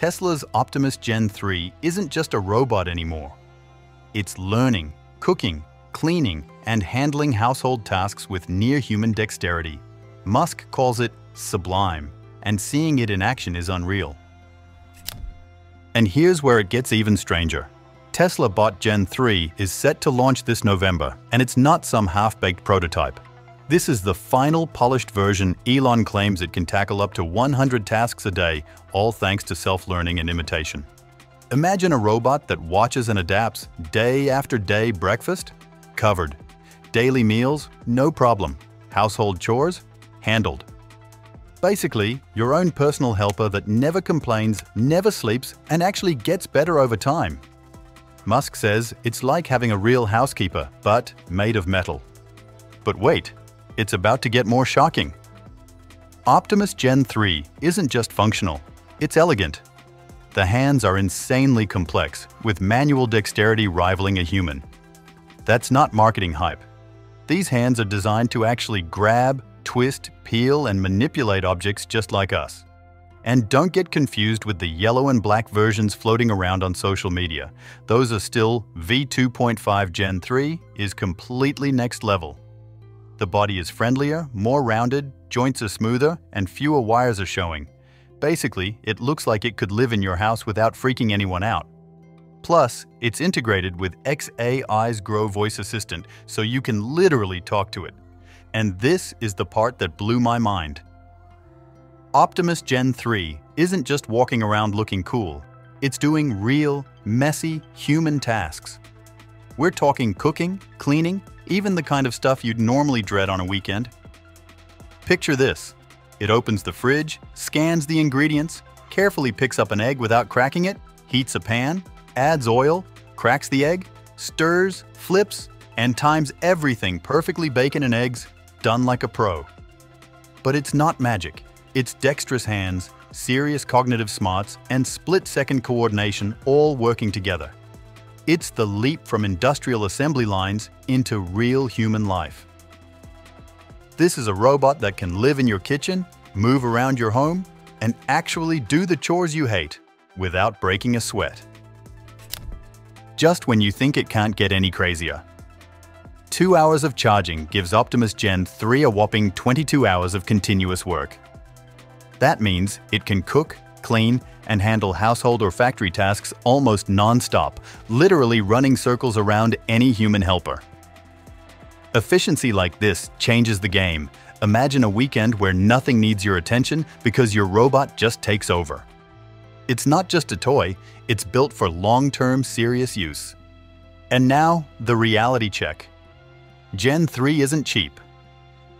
Tesla's Optimus Gen 3 isn't just a robot anymore. It's learning, cooking, cleaning, and handling household tasks with near-human dexterity. Musk calls it sublime, and seeing it in action is unreal. And here's where it gets even stranger. Tesla Bot Gen 3 is set to launch this November, and it's not some half-baked prototype. This is the final polished version Elon claims it can tackle up to 100 tasks a day, all thanks to self-learning and imitation. Imagine a robot that watches and adapts day after day breakfast? Covered. Daily meals? No problem. Household chores? Handled. Basically, your own personal helper that never complains, never sleeps, and actually gets better over time. Musk says it's like having a real housekeeper, but made of metal. But wait, it's about to get more shocking. Optimus Gen 3 isn't just functional, it's elegant. The hands are insanely complex, with manual dexterity rivaling a human. That's not marketing hype. These hands are designed to actually grab, twist, peel, and manipulate objects just like us. And don't get confused with the yellow and black versions floating around on social media. Those are still V2.5 Gen 3 is completely next level. The body is friendlier, more rounded, joints are smoother, and fewer wires are showing. Basically, it looks like it could live in your house without freaking anyone out. Plus, it's integrated with xAI's Grow Voice Assistant, so you can literally talk to it. And this is the part that blew my mind. Optimus Gen 3 isn't just walking around looking cool. It's doing real, messy, human tasks. We're talking cooking, cleaning, even the kind of stuff you'd normally dread on a weekend. Picture this. It opens the fridge, scans the ingredients, carefully picks up an egg without cracking it, heats a pan, adds oil, cracks the egg, stirs, flips, and times everything perfectly bacon and eggs, done like a pro. But it's not magic. It's dexterous hands, serious cognitive smarts, and split-second coordination all working together. It's the leap from industrial assembly lines into real human life. This is a robot that can live in your kitchen, move around your home, and actually do the chores you hate without breaking a sweat. Just when you think it can't get any crazier. Two hours of charging gives Optimus Gen 3 a whopping 22 hours of continuous work. That means it can cook, clean, and handle household or factory tasks almost non-stop, literally running circles around any human helper. Efficiency like this changes the game. Imagine a weekend where nothing needs your attention because your robot just takes over. It's not just a toy, it's built for long-term serious use. And now, the reality check. Gen 3 isn't cheap.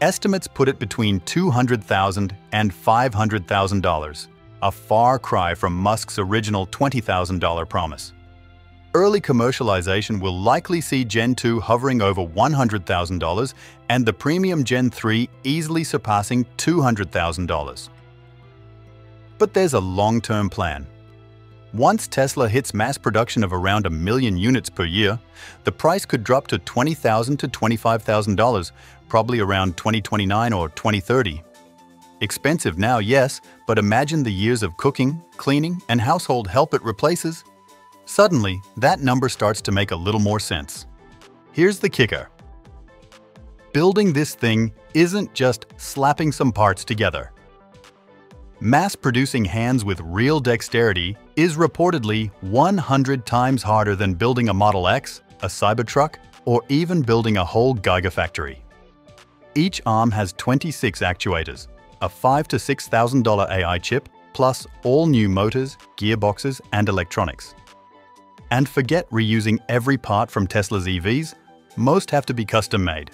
Estimates put it between $200,000 and $500,000 a far cry from Musk's original $20,000 promise. Early commercialization will likely see Gen 2 hovering over $100,000 and the premium Gen 3 easily surpassing $200,000. But there's a long-term plan. Once Tesla hits mass production of around a million units per year, the price could drop to 20,000 to $25,000, probably around 2029 or 2030. Expensive now, yes, but imagine the years of cooking, cleaning, and household help it replaces. Suddenly, that number starts to make a little more sense. Here's the kicker. Building this thing isn't just slapping some parts together. Mass-producing hands with real dexterity is reportedly 100 times harder than building a Model X, a Cybertruck, or even building a whole Gigafactory. Each arm has 26 actuators, a $5,000 to $6,000 AI chip, plus all new motors, gearboxes, and electronics. And forget reusing every part from Tesla's EVs, most have to be custom-made.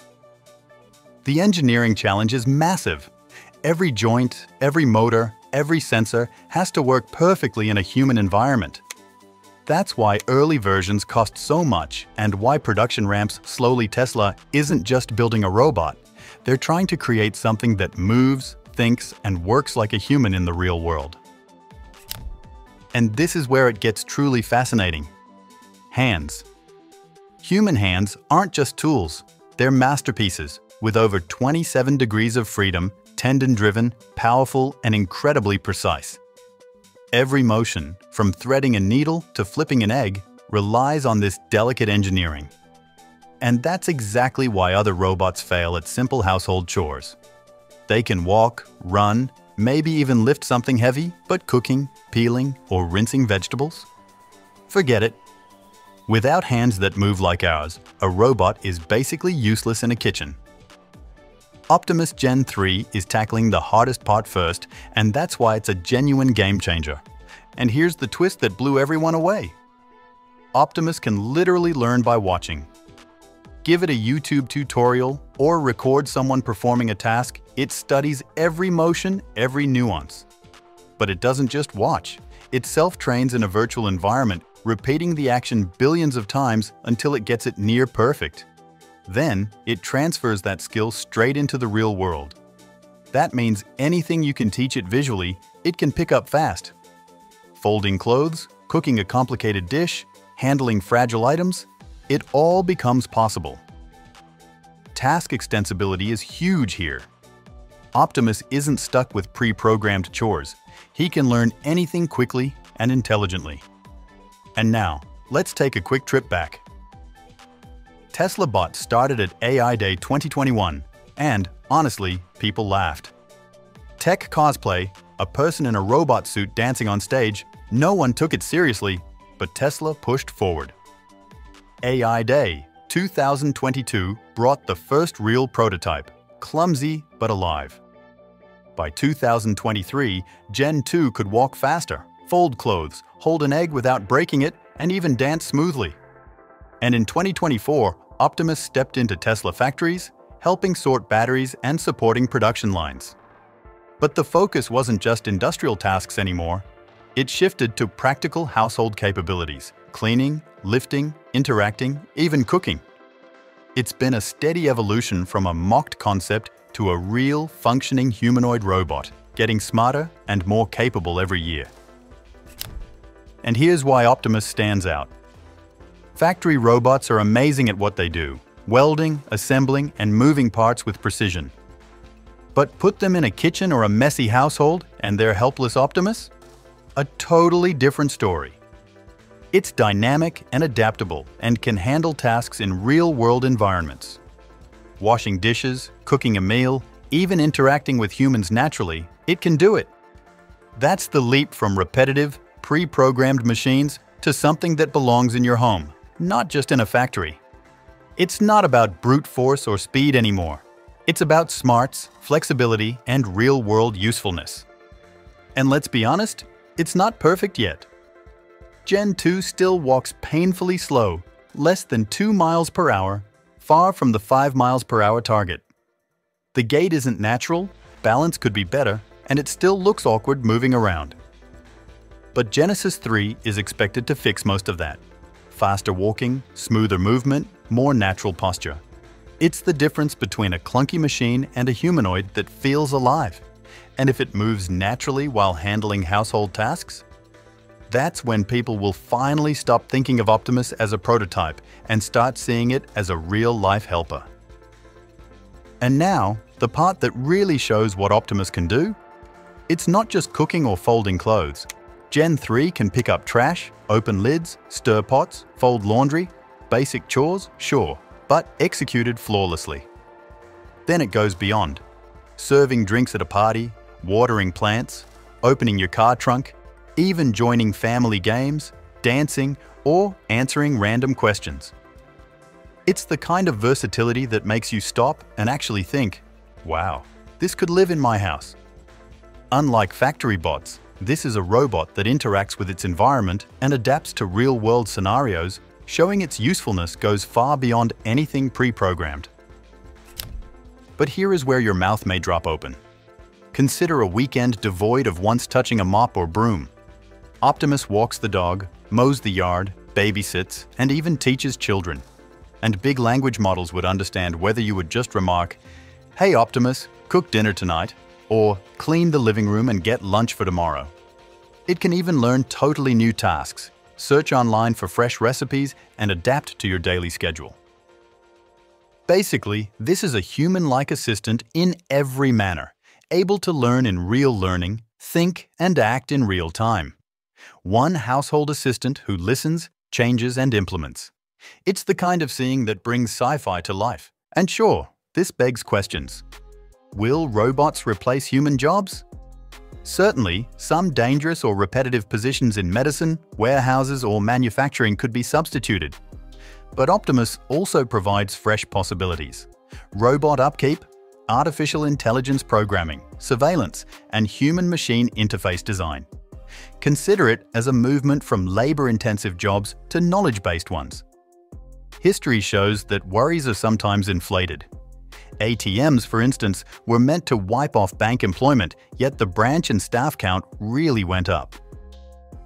The engineering challenge is massive. Every joint, every motor, every sensor has to work perfectly in a human environment. That's why early versions cost so much and why production ramps slowly Tesla isn't just building a robot. They're trying to create something that moves, thinks, and works like a human in the real world. And this is where it gets truly fascinating. Hands. Human hands aren't just tools, they're masterpieces with over 27 degrees of freedom, tendon-driven, powerful, and incredibly precise. Every motion, from threading a needle to flipping an egg, relies on this delicate engineering. And that's exactly why other robots fail at simple household chores. They can walk, run, maybe even lift something heavy, but cooking, peeling, or rinsing vegetables? Forget it. Without hands that move like ours, a robot is basically useless in a kitchen. Optimus Gen 3 is tackling the hardest part first, and that's why it's a genuine game changer. And here's the twist that blew everyone away. Optimus can literally learn by watching. Give it a YouTube tutorial or record someone performing a task, it studies every motion, every nuance. But it doesn't just watch. It self-trains in a virtual environment, repeating the action billions of times until it gets it near perfect. Then, it transfers that skill straight into the real world. That means anything you can teach it visually, it can pick up fast. Folding clothes, cooking a complicated dish, handling fragile items, it all becomes possible. Task extensibility is huge here. Optimus isn't stuck with pre-programmed chores. He can learn anything quickly and intelligently. And now, let's take a quick trip back. Tesla Bot started at AI Day 2021, and, honestly, people laughed. Tech cosplay, a person in a robot suit dancing on stage, no one took it seriously, but Tesla pushed forward. AI Day 2022 brought the first real prototype, clumsy but alive. By 2023, Gen 2 could walk faster, fold clothes, hold an egg without breaking it, and even dance smoothly. And in 2024, Optimus stepped into Tesla factories, helping sort batteries and supporting production lines. But the focus wasn't just industrial tasks anymore. It shifted to practical household capabilities, cleaning, lifting, interacting, even cooking. It's been a steady evolution from a mocked concept to a real, functioning humanoid robot, getting smarter and more capable every year. And here's why Optimus stands out. Factory robots are amazing at what they do, welding, assembling, and moving parts with precision. But put them in a kitchen or a messy household and they're helpless Optimus? A totally different story. It's dynamic and adaptable and can handle tasks in real-world environments. Washing dishes, cooking a meal, even interacting with humans naturally, it can do it. That's the leap from repetitive, pre-programmed machines to something that belongs in your home not just in a factory. It's not about brute force or speed anymore. It's about smarts, flexibility, and real-world usefulness. And let's be honest, it's not perfect yet. Gen 2 still walks painfully slow, less than 2 miles per hour, far from the 5 miles per hour target. The gait isn't natural, balance could be better, and it still looks awkward moving around. But Genesis 3 is expected to fix most of that faster walking, smoother movement, more natural posture. It's the difference between a clunky machine and a humanoid that feels alive. And if it moves naturally while handling household tasks, that's when people will finally stop thinking of Optimus as a prototype and start seeing it as a real-life helper. And now, the part that really shows what Optimus can do? It's not just cooking or folding clothes. Gen 3 can pick up trash, open lids, stir pots, fold laundry, basic chores, sure, but executed flawlessly. Then it goes beyond. Serving drinks at a party, watering plants, opening your car trunk, even joining family games, dancing, or answering random questions. It's the kind of versatility that makes you stop and actually think, wow, this could live in my house. Unlike factory bots, this is a robot that interacts with its environment and adapts to real-world scenarios, showing its usefulness goes far beyond anything pre-programmed. But here is where your mouth may drop open. Consider a weekend devoid of once touching a mop or broom. Optimus walks the dog, mows the yard, babysits, and even teaches children. And big language models would understand whether you would just remark, Hey Optimus, cook dinner tonight, or clean the living room and get lunch for tomorrow. It can even learn totally new tasks, search online for fresh recipes, and adapt to your daily schedule. Basically, this is a human-like assistant in every manner, able to learn in real learning, think and act in real time. One household assistant who listens, changes, and implements. It's the kind of seeing that brings sci-fi to life. And sure, this begs questions. Will robots replace human jobs? Certainly, some dangerous or repetitive positions in medicine, warehouses, or manufacturing could be substituted. But Optimus also provides fresh possibilities. Robot upkeep, artificial intelligence programming, surveillance, and human-machine interface design. Consider it as a movement from labor-intensive jobs to knowledge-based ones. History shows that worries are sometimes inflated. ATMs, for instance, were meant to wipe off bank employment, yet the branch and staff count really went up.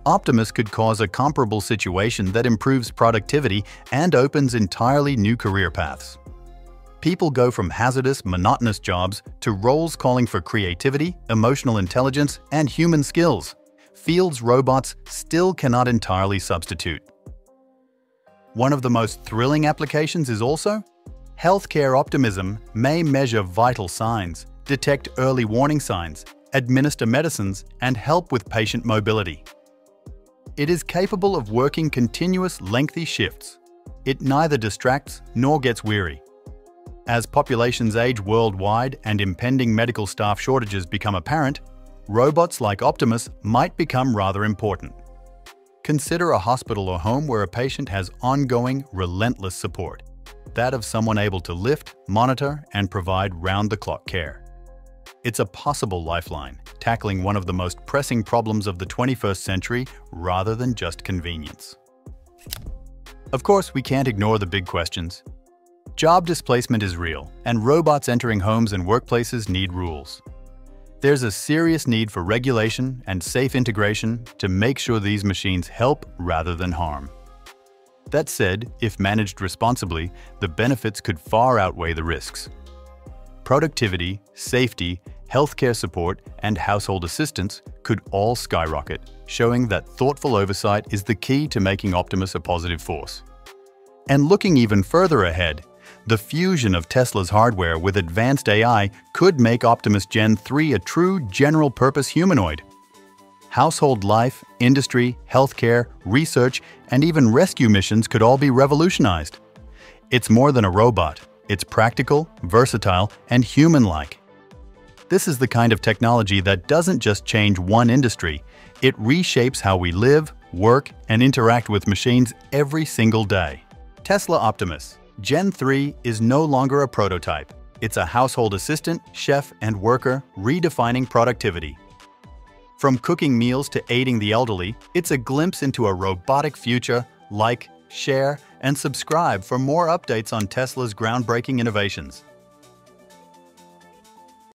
Optimus could cause a comparable situation that improves productivity and opens entirely new career paths. People go from hazardous, monotonous jobs to roles calling for creativity, emotional intelligence, and human skills, fields robots still cannot entirely substitute. One of the most thrilling applications is also Healthcare Optimus may measure vital signs, detect early warning signs, administer medicines, and help with patient mobility. It is capable of working continuous lengthy shifts. It neither distracts nor gets weary. As populations age worldwide and impending medical staff shortages become apparent, robots like Optimus might become rather important. Consider a hospital or home where a patient has ongoing, relentless support that of someone able to lift, monitor, and provide round-the-clock care. It's a possible lifeline, tackling one of the most pressing problems of the 21st century rather than just convenience. Of course, we can't ignore the big questions. Job displacement is real, and robots entering homes and workplaces need rules. There's a serious need for regulation and safe integration to make sure these machines help rather than harm. That said, if managed responsibly, the benefits could far outweigh the risks. Productivity, safety, healthcare support, and household assistance could all skyrocket, showing that thoughtful oversight is the key to making Optimus a positive force. And looking even further ahead, the fusion of Tesla's hardware with advanced AI could make Optimus Gen 3 a true general-purpose humanoid household life, industry, healthcare, research, and even rescue missions could all be revolutionized. It's more than a robot. It's practical, versatile, and human-like. This is the kind of technology that doesn't just change one industry, it reshapes how we live, work, and interact with machines every single day. Tesla Optimus Gen 3 is no longer a prototype. It's a household assistant, chef, and worker redefining productivity. From cooking meals to aiding the elderly, it's a glimpse into a robotic future. Like, share, and subscribe for more updates on Tesla's groundbreaking innovations.